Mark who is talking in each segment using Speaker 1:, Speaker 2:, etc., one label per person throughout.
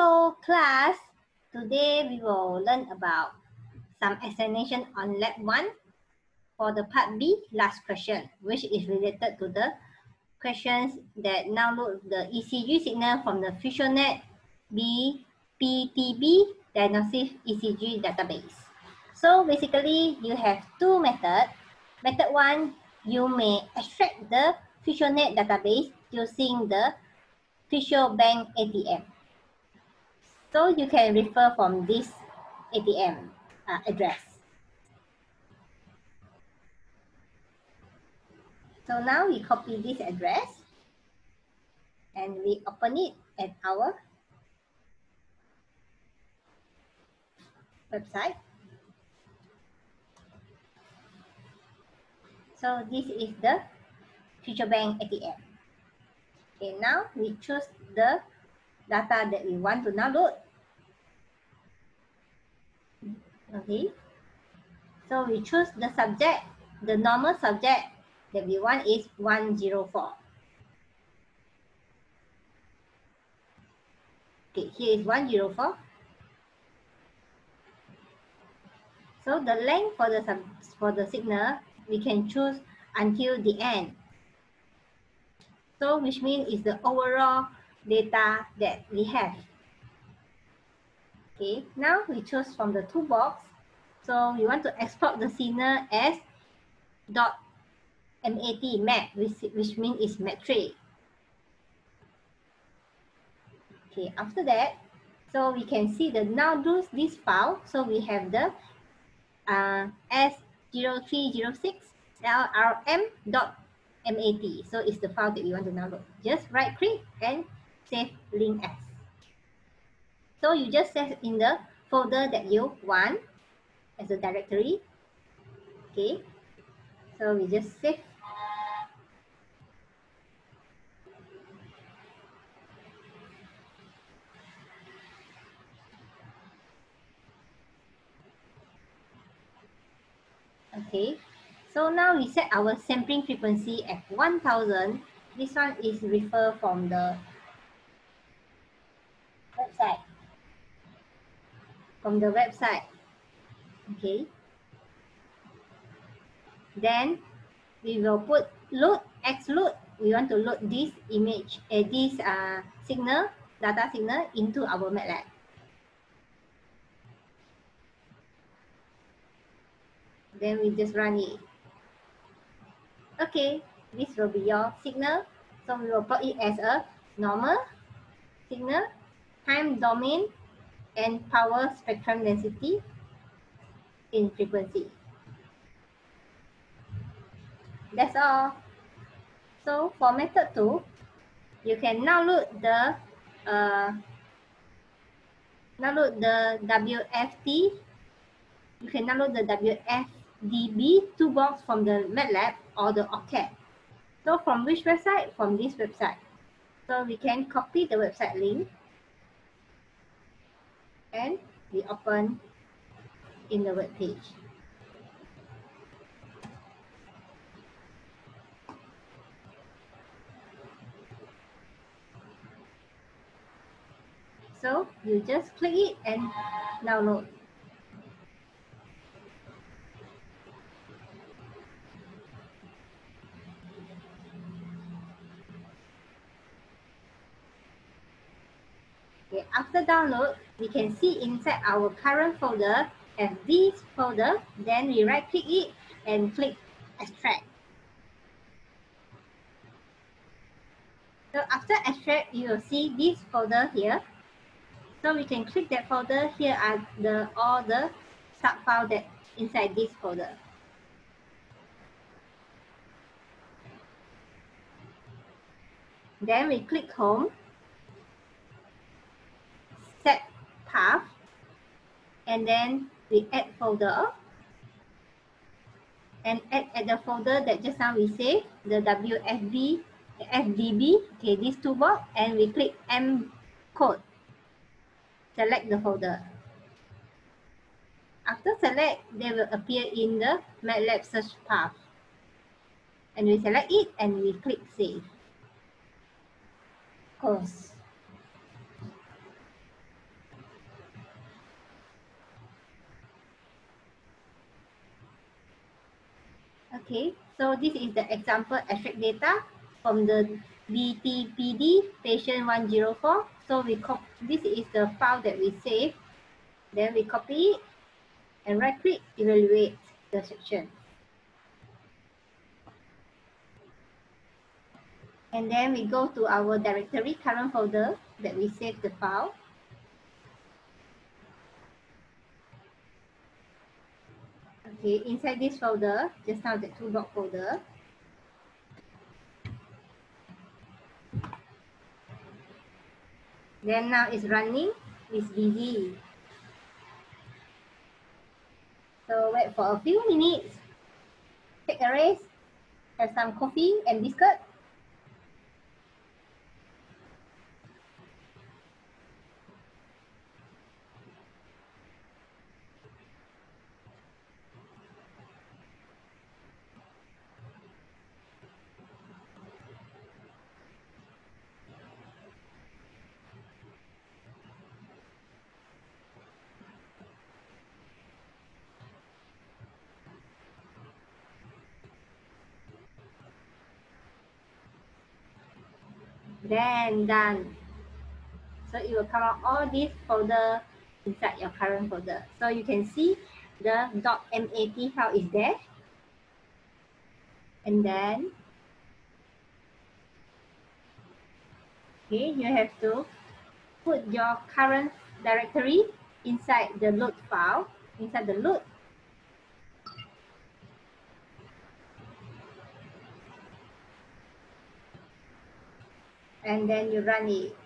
Speaker 1: Hello class. Today we will learn about some explanation on lab 1 for the part B last question which is related to the questions that now load the ECG signal from the PhysioNet B PTB diagnostic ECG database. So basically you have two methods. Method 1 you may extract the PhysioNet database using the PhysioBank ATM. So you can refer from this ATM uh, address. So now we copy this address and we open it at our website. So this is the PhysioBank ATM. Okay, now we choose the data that we want to download. Okay, so we choose the subject, the normal subject that we want is 104. Okay, here is 104. So the length for the sub, for the signal, we can choose until the end. So which means is the overall data that we have. Okay, now we choose from the toolbox. So we want to export the signal as dot mat map, which, which means is metric. Okay, after that, so we can see the now do this file. So we have the uh, S0306 LRM.mat. So it's the file that we want to download. Just right click and save link as. So you just save in the folder that you want as a directory. Okay. So we just save. Okay. So now we set our sampling frequency at 1000. This one is refer from the website. From the website. Okay. Then we will put load, load. We want to load this image, uh, this uh, signal, data signal into our MATLAB. Then we just run it. Okay, this will be your signal. So we will plot it as a normal signal time domain, and power spectrum density in frequency. That's all. So for method two, you can download the uh, download the WFT. You can download the WFDB toolbox from the MATLAB or the Octave. So from which website? From this website. So we can copy the website link and we open in the web page. So you just click it and download. Okay, after download, we can see inside our current folder as this folder, then we right click it and click extract. So after extract, you will see this folder here. So we can click that folder. Here are the all the sub file that inside this folder. Then we click home set path and then we add folder. And add at the folder that just now we say the WFB FDB okay these two box and we click M code. Select the folder. After select they will appear in the MATLAB search path. And we select it and we click save. Close Okay, so this is the example extract data from the BTPD patient 104. So we copy, this is the file that we save. Then we copy it and right click evaluate the section. And then we go to our directory current folder that we save the file. Okay, inside this folder, just now the toolbox folder, then now it's running, it's busy. So wait for a few minutes, take a rest, have some coffee and biscuit, then done. So it will come out all these folder inside your current folder. So you can see the .mat file is there. And then, okay, you have to put your current directory inside the load file, inside the load and then you run it.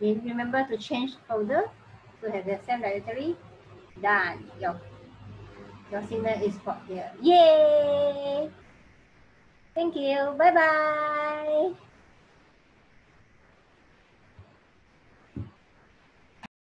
Speaker 1: Then remember to change folder to have the same directory. Done. Your, your signal is put here. Yay! Thank you. Bye-bye.